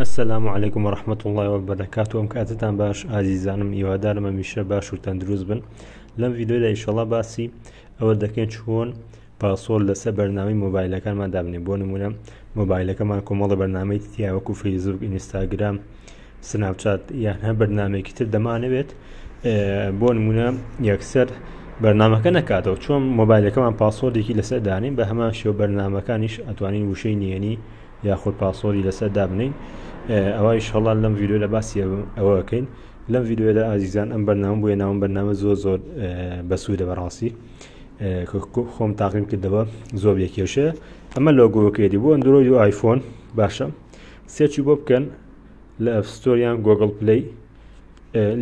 السلام عليكم ورحمة الله وبركاته ئەم کاتتان باش ئازیزانم ئیوادارم ئەمیشە باش و تەندروست بن لەم یددیۆدا ئیشەڵە باسی ئەوە دەکەین چۆن پاسۆل لەسەر بەرنامی مۆبایلەکانمان دابنێ بۆ نمونە مۆبایلەکەمان کۆمەڵە بەرنامەی تیاوەکو فەیزوک ئینستاگرام سناوچات یان هە بەرنمێکی تر دەمانەوێت بۆ نمونە یەکسەر بەرنمەکە نکاتەوە چۆن مۆبایلەکەمان پاسۆلێکی لەسەر دانین بە هەمان شێو بەرنمەکانیش ئەتوانین وشەی نیەنی یاخود پاسۆری لەسەر دابنین ئەوەیش هەڵان لەم ویددیو لە باسی ئەوەکەین لەم ویددیوێدا ئازیزان ئەم بەرنام بووە ناوم بەرنامە زۆر زۆر بەسوودە بەڕاستی خۆم تاقیم کردەوە زۆر یەکێشە ئەمە لۆگۆکێدی بوو ئەندروۆید و آیفۆن باشە سێکی بۆ بکەن لە ئەفستۆریان گۆگل پلی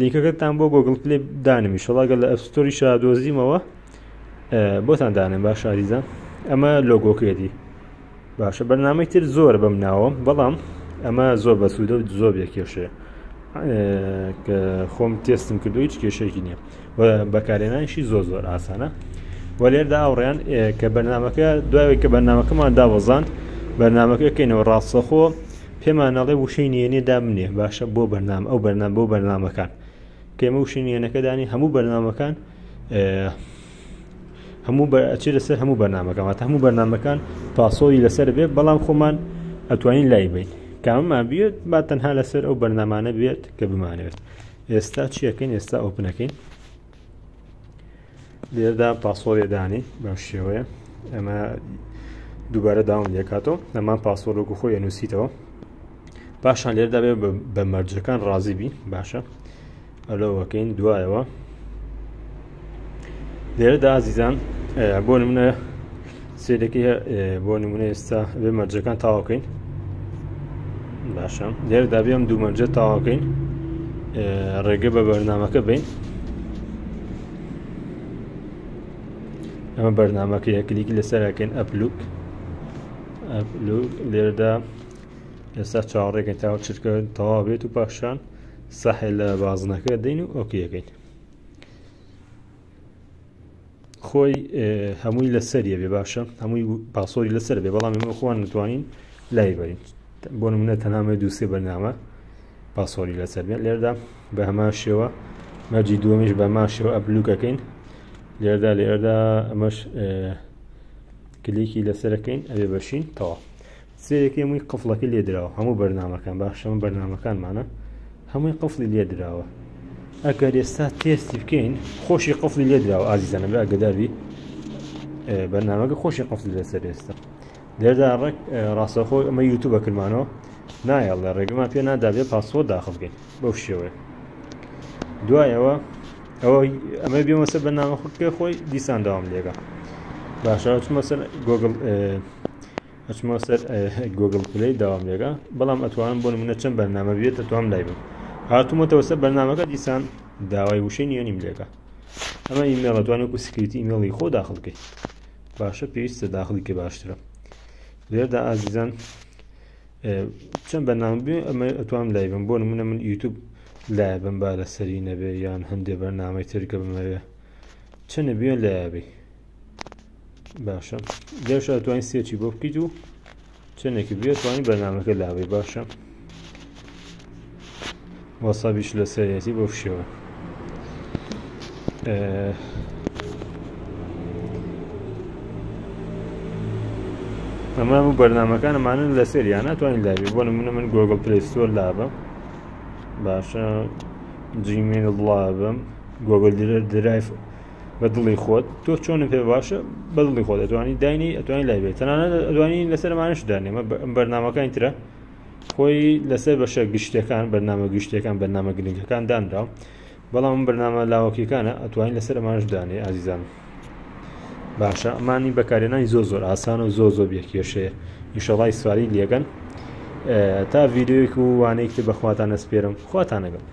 لینکەکەتان بۆ گۆگل پلی دانمی شڵاگە لە ئەفستۆری شادۆزیمەوە بۆتان دانێن باش شاریزان ئەمە لۆگۆکێدی باشە بەرنامەی تر زۆر بەم ناوم بەڵام ئەمە زۆر بە سوودە و زۆر بە کێشێ کە خۆم تێستم کردو هیچ کێشێکی نییە بەکارێنانیشی زۆ زۆر ئاسانە وەلێردا ئاوڕیان کە بەرنمەکە دوای کە بەرنمەکەمان داوەزان بەرنمەکەکەینەوە ڕاستەخۆ پێمانەڵێ وشینیێنێدا منێ باشە بۆ بەرنام ئەو بەرنام بۆ بەرنمەکان کێمە وشینیێنەکەدانی هەموو بەرنمەکان هەموو بەچێت لەسەر هەموو بەنامەکەمات هەموو بەنامەکان پاسۆی لەسەر بێ بەڵام خۆمان ئەتوانین لای بین کامەمان بێت با تەنها لەسەر ئەو بەرنمانە بێت کە بمانەوێت ئێستا چیەکەین ئێستا ئۆپنەکەین لێردا پاسۆڵێدانی بەم شێوەیە ئەمە دووبارە داوم لێکاتەوە ئەمان پاسۆلۆک و خۆی نووسیتەوە پاشان لێردا بێ بە مەرجەکان ڕازیبی باشە ئەلۆوەکەین دوایەوە لێرەدا ئازیزان بۆ نمونە سێرەکەی بۆ نمونە ئێستا بێ مەرجەکان تاواکەین باشە لێرەدا بێم دوو مەرجە تاواکەین ڕێگە بە بەرنمەکە بین ئەمە بەرنمەکە یەکلیکی لەسەرکەین ئەپلوک ئەپلوک لێرەدا ئێستا چاڕێکەکەن تاو چرکە تەوا بێت و پاشان سەحێ لە بازنەکە دەین و ئۆکیەکەین خۆی هەمووی لەسەریە بێ باشە هەمووی پاسۆری لەسەر بێ بەڵام ئمە خۆوان نتوانین لای بەین بۆ نمونە تەنامە دووسێ بەرنامە پاسۆری لەسەر بێت لێردا بە هەما شێوە مەرجی دووەمیش بە ماشەوە ئەبلوکەکەین لێردا لێردا ئەمەش کلیکی لەسەرەکەین ئەوێ بەشین تەوا سەیەکی مووی قفڵەکە لێدراوە هەموو بەرنمەکان باشەمە بەرنمەکانمانە هەمووی قفلی لێدراوە ئەگەر ئێستا تێستی بکەین خۆشی قفلی لێدرا و ئازیزانە ئەگەداوی بەنامەکە خۆشی قفلی لەسەر ئێستا لێدا ڕێک ڕاستەخۆی ئەمە یوتوب بەکرمانەوە نایە لە ڕێگەمان پێ نادابێت پاسۆ داخل بکەین بەو شێوەیە دوایەوە ئەوە ئەمە بێمەسە بەنامە خودکە خۆی دیسان داوام لێگە باشە چمە سەر گۆگل ئەچمە سەر گۆگل پلی داوام لێگە بەڵام ئەتوانم بۆ منە چەند بەرنامە بێت ئەتوام لای بم هاتوومەتەوە سەر بەرنمەکە دیسان داوای وشەی یە نیملێکە ئەمە ئیمێڵە دوانێک و سکرێتی ئیمێڵی خۆ داخلکەی باشە پێویستە داخلی کە باشترە لێردا ئازیزان چەند بەنامبی ئەمە ئەتوان لایبم بۆ نمونە من یوتوب لایبم با لە سەری نەبێ یان هەندێ بەرنامەی ترکە بمەوێ چەنە بێ لایبی باشە دێش ئەتوانین سێکی بۆ بکەیت و چەندێکی بێتوانین بەنامەکە لاوی باشە وەسابیش لە سەرەتی بۆ فشەوە ئەمە و بەرنمەکانەمانن لە سریان ناتوانین لابی بۆ نمونە من گۆگل پلیستۆر لابە باشە جیمێن بڵابم گۆگل درایف بە دڵی خۆت تۆ چۆن پێ باشە بە دڵی خۆت ئەتوانی داینی ئەتوانی لای بێت تەنانە ئەدوانی لەسەرمانش دانێمە بەرنمەکانی ترە خۆی لەسەر بەشە گشتەکان بەرنامە گشتەکان بەرنامە گرنگەکان دانرا بەڵام بەرنامە لاوەکیەکانە ئەتوانین لەسەر ئەمانشدانێ ئازیزان باشە ئەمانی بەکارێنانی زۆ زۆر ئاسان و زۆ زۆ بێکێشەیە یشەڵای سواری لێگەن تا ویددیوێک و وانەیەکی بەخواتان ئەسپێرم خواتانەگەم